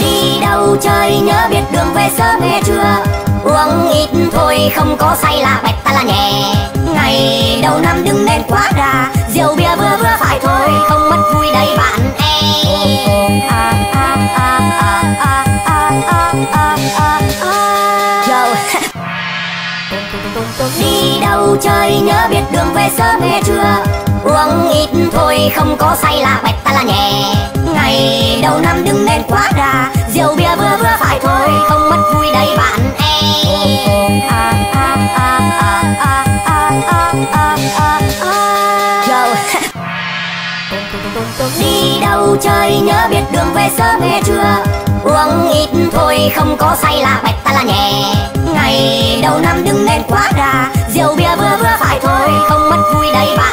Đi đâu chơi nhớ biết đường về sớm về trưa. Uống ít thôi không có say là bạch ta là nhẹ. Ngày đầu năm đừng nên quá đà Rượu bia vừa vừa phải thôi Không mất vui đây bạn em à, à, à, à, à, à, à, à, à, à. Đi đâu chơi nhớ biết đường về sớm về trưa. Uống ít thôi không có say là bạch ta là nhẹ. Ngày Rượu bia vừa vừa phải thôi Không mất vui đây bạn em à, à, à, à, à, à, à, à, à, à. Yo. Đi đâu chơi nhớ biết đường về sớm về trưa Uống ít thôi không có say là bạch ta là nhẹ Ngày đầu năm đừng nên quá đà Rượu bia vừa vừa phải thôi Không mất vui đây bạn